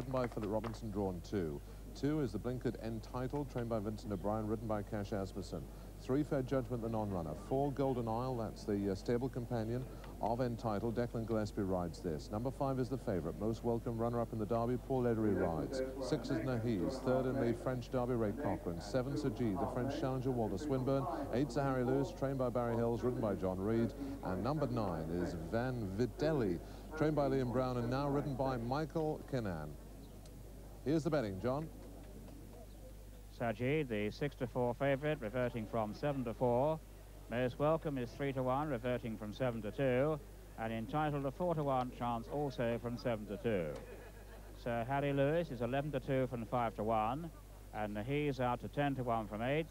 ridden by Philip Robinson, drawn two. Two is the Blinkered Entitled, trained by Vincent O'Brien, written by Cash Asmussen. Three, Fair Judgment, the non-runner. Four, Golden Isle, that's the uh, stable companion of Entitled. Declan Gillespie rides this. Number five is the favourite, most welcome runner-up in the Derby, Paul Eddery rides. Six is Naheez. Third in the French Derby, Ray Cochrane. Seven, Sir G, the French challenger, Walter Swinburn. Eight, Sir Harry Lewis, trained by Barry Hills, ridden by John Reid. And number nine is Van Vitelli, trained by Liam Brown and now ridden by Michael Kinane. Here's the betting, John. Sajid, the 6 to 4 favourite, reverting from 7 to 4. Most welcome is 3 to 1, reverting from 7 to 2. And entitled a 4 to 1 chance also from 7 to 2. Sir Harry Lewis is 11 to 2 from 5 to 1. And he's out to 10 to 1 from 8.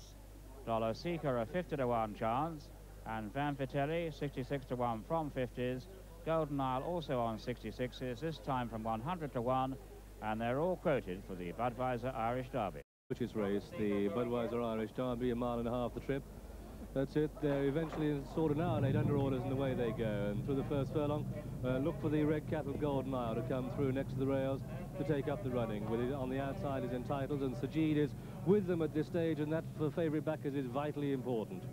Dollar Seeker a 50 to 1 chance. And Van Vitelli 66 to 1 from 50s. Golden Isle also on 66s, this time from 100 to 1. And they're all quoted for the Budweiser Irish Derby. Which is race, the Budweiser Irish Derby, a mile and a half the trip. That's it. They're eventually sorted out, eight under orders, and away they go. And through the first furlong, uh, look for the red cap of Golden Isle to come through next to the rails to take up the running. With it on the outside is entitled, and Sajid is with them at this stage, and that for favourite backers is vitally important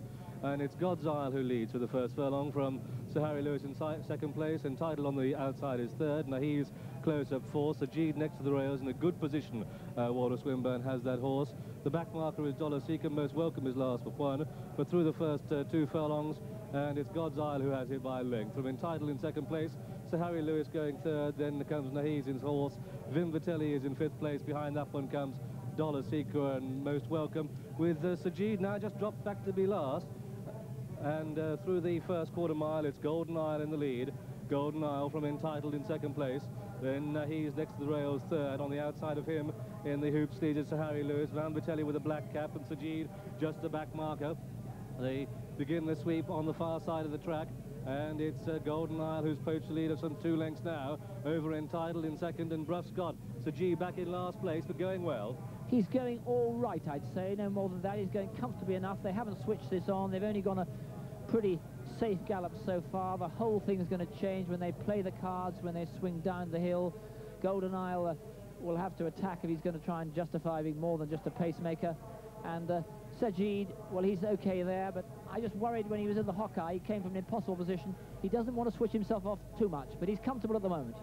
and it's Golden Isle who leads for the first furlong from Sir Harry Lewis in second place, entitled on the outside is third, Naheez close up fourth, Sajid next to the rails in a good position. Uh, Walter Swinburn has that horse. The back marker is Dollar Seeker, most welcome is last for one, but through the first uh, two furlongs, and it's Golden Isle who has it by length. From entitled in second place, Sir Harry Lewis going third, then comes Naheez in his horse, Van Vitelli is in fifth place, behind that one comes Dollar Seeker and most welcome, with uh, Sajid now just dropped back to be last, and uh, through the first quarter mile, it's Golden Isle in the lead. Golden Isle from Entitled in second place. Then uh, he's next to the rails third. On the outside of him in the hoop stage is Sir Harry Lewis. Van Vitelli with a black cap and Sajid just a back marker. They begin the sweep on the far side of the track. And it's uh, Golden Isle who's poached the lead of some two lengths now. Over Entitled in second and Bruff Scott. Sajid back in last place, but going well. He's going all right, I'd say. No more than that. He's going comfortably enough. They haven't switched this on. They've only gone a pretty safe gallop so far. The whole thing is going to change when they play the cards, when they swing down the hill. Golden Isle uh, will have to attack if he's going to try and justify being more than just a pacemaker. And uh, Sajid, well, he's okay there, but I just worried when he was in the Hawkeye. He came from an impossible position. He doesn't want to switch himself off too much, but he's comfortable at the moment.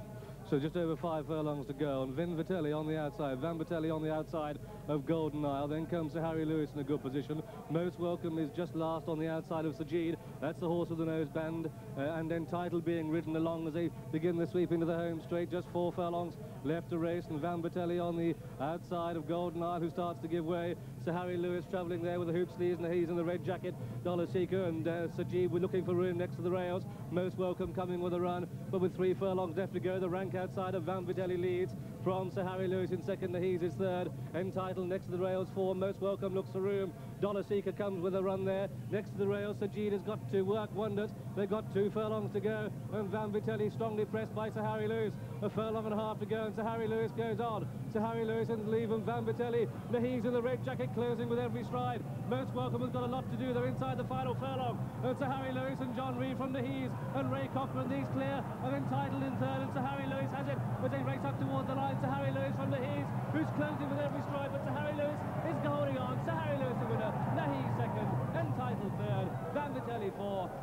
So just over five furlongs to go, and Vin Vitelli on the outside, Van Vitelli on the outside of Golden Isle. Then comes Sir Harry Lewis in a good position. Most welcome is just last on the outside of Sajid. That's the horse with the nose band, uh, and entitled being ridden along as they begin the sweep into the home straight. Just four furlongs left to race, and Van Vitelli on the outside of Golden Isle, who starts to give way. Sir Harry Lewis travelling there with the hoop sleeves, and he's in the red jacket. Dollar Seeker and uh, Sajid, we're looking for room next to the rails. Most welcome coming with a run, but with three furlongs left to go, the rank outside of Van Vitelli leads from Sir Harry Lewis in second. Naheez is third. Entitled next to the rails four. Most welcome looks for room. Dollar Seeker comes with a run there. Next to the rails, Sajid has got to work wonders. They've got two furlongs to go. And Van Vitelli strongly pressed by Sir Harry Lewis. A furlong and a half to go and Sir Harry Lewis goes on. Sir Harry Lewis and Van Vitelli. Naheez in the red jacket closing with every stride. Most welcome has got a lot to do. They're inside the final furlong. And Sir Harry Lewis and John Reid from Naheez and Ray Cochrane. These clear and entitled in third. And Sir Harry Lewis has it as they race up towards the line. Sir Harry Lewis from Naheez who's closing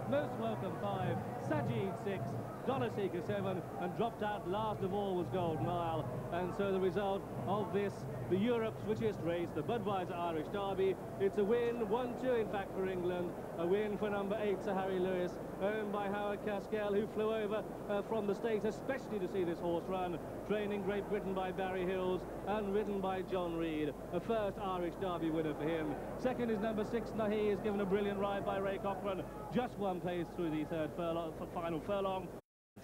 Most welcome five. Sajid six. Dollar Seeker seven. And dropped out last of all was Golden Isle. And so the result of this, the Europe's richest race, the Budweiser Irish Derby, it's a win, 1-2 in fact for England, a win for number eight, Sir Harry Lewis, owned by Howard Kaskel, who flew over uh, from the States, especially to see this horse run, training Great Britain by Barry Hills and ridden by John Reid, a first Irish Derby winner for him. Second is number six, Nahi, is given a brilliant ride by Ray Cochrane, just one place through the third furlong, final furlong.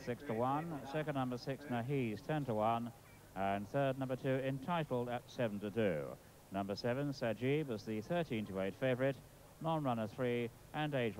Six to one. Second number six, Naheez, ten to one. And third number two, entitled at seven to two. Number seven, Sajib, was the 13 to eight favourite. Non-runner three and age